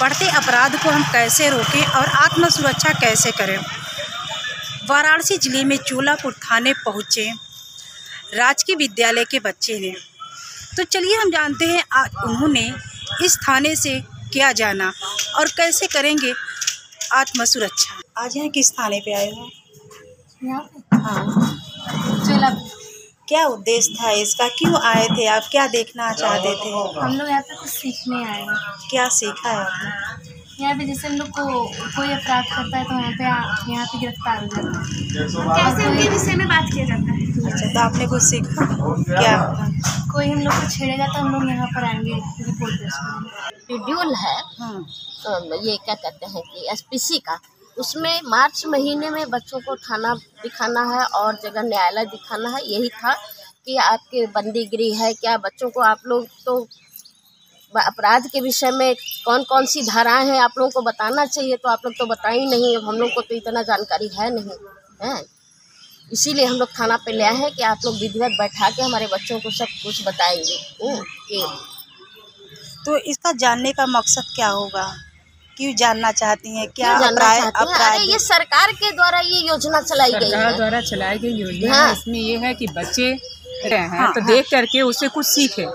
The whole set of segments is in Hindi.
बढ़ते अपराध को हम कैसे रोकें और आत्म सुरक्षा कैसे करें? वाराणसी ज़िले में चोलापुर थाने पहुँचे राजकीय विद्यालय के बच्चे ने तो चलिए हम जानते हैं आज उन्होंने इस थाने से क्या जाना और कैसे करेंगे आत्म सुरक्षा आज यहाँ किस थाने पे आए हो? यहाँ हाँ चोला क्या उद्देश्य था इसका? क्यों आए थे? आप क्या देखना चाहते थे? हम लोग यहाँ पे कुछ सीखने आए हैं। क्या सीखा है? आपने यहाँ पे जैसे हम लोग को कोई अपराध करता है तो यहाँ पे यहाँ पे गिरफ़्तार हो जाता है। कैसे उनके विषय में बात किया जाता है। अच्छा तो आपने कुछ सीखा? क्या? कोई हम लोग को छेड़ेगा तो हम लोग यहाँ पर आएँगे रिपोर्ट दर्ज करेंगे शेड्यूल है। तो ये क्या कहते हैं कि एसपीसी का उसमें मार्च महीने में बच्चों को थाना दिखाना है और जगह न्यायालय दिखाना है। यही था कि आपके बंदी गृह है क्या? बच्चों को आप लोग तो अपराध के विषय में कौन कौन सी धाराएँ हैं आप लोगों को बताना चाहिए तो आप लोग तो बता ही नहीं। हम लोग को तो इतना जानकारी है नहीं, है? इसीलिए हम लोग थाना पे ले आए हैं कि आप लोग विधिवत बैठा के हमारे बच्चों को सब कुछ बताएँगे। तो इसका जानने का मकसद क्या होगा? क्यों जानना चाहती हैं? क्या हैं? अरे अपराध ये सरकार के द्वारा ये योजना चलाई गई सरकार है। द्वारा चलाई गई योजना हाँ। इसमें ये है कि बच्चे रहे हैं हाँ, तो हाँ। देख करके उससे कुछ सीखे।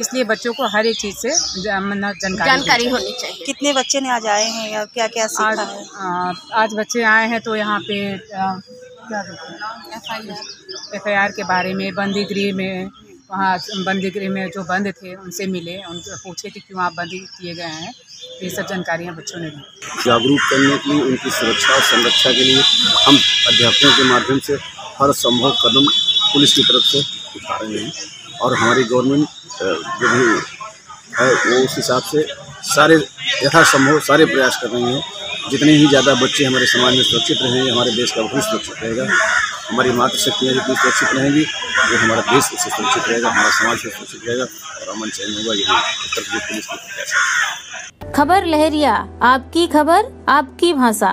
इसलिए बच्चों को हर एक चीज़ से जानकारी जानकारी होनी चाहिए। कितने बच्चे ने आज आए हैं या क्या क्या सीखा आज है? आ, आज बच्चे आए हैं तो यहाँ पे क्या एफ़ आई आर के बारे में बंदी गृह में वहाँ बंदी गृह में जो बंद थे, उनसे मिले। उनसे पूछे कि क्यों आप बंदी किए गए हैं? ये सब जानकारियाँ बच्चों ने दी। जागरूक करने के लिए, उनकी सुरक्षा और संरक्षा के लिए हम अध्यापकों के माध्यम से हर संभव कदम पुलिस की तरफ़ से उठा रहे हैं। और हमारी गवर्नमेंट जो भी है, वो उस हिसाब से सारे यथासंभव सारे प्रयास कर रही हैं। जितने ही ज़्यादा बच्चे हमारे समाज में सुरक्षित रहेंगे हमारे देश का भविष्य सुरक्षित रहेगा। हमारी मातृशक्तियाँ जितनी सुरक्षित रहेंगी वो हमारा देश उससे सुरक्षित रहेगा, हमारा समाज से सुरक्षित रहेगा, और अमन चैन होगा, यही उत्तर प्रदेश पुलिस की खबर लहरिया, आपकी खबर, आपकी भाषा।